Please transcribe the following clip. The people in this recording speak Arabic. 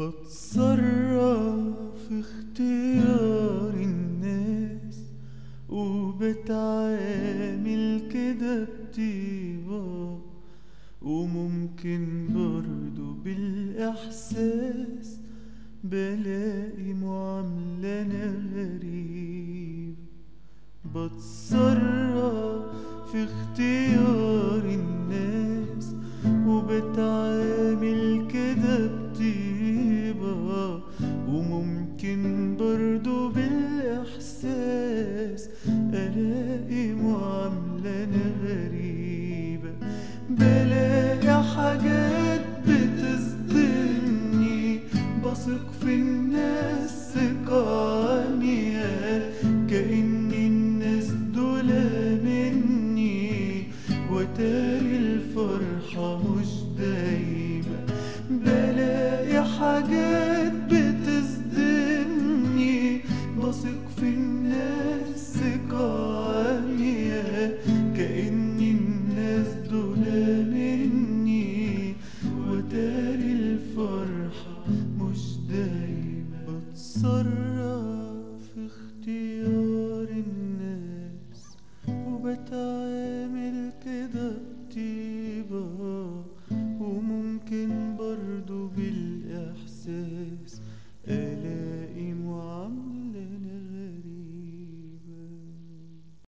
بتصرف اختيار الناس وبتعامل كده بطيبة وممكن برضو بالإحساس بلاقي معاملة غريب. بتصرف في اختيار الناس وبتعامل كده بطيبة أنا غريبة. بلاقي حاجات بتصدمني بثق في الناس ثقة عمياء كأن الناس دول مني. وتاري الفرحة مش دايما بتصرف في اختيار الناس وبتعامل كده بطيبة وممكن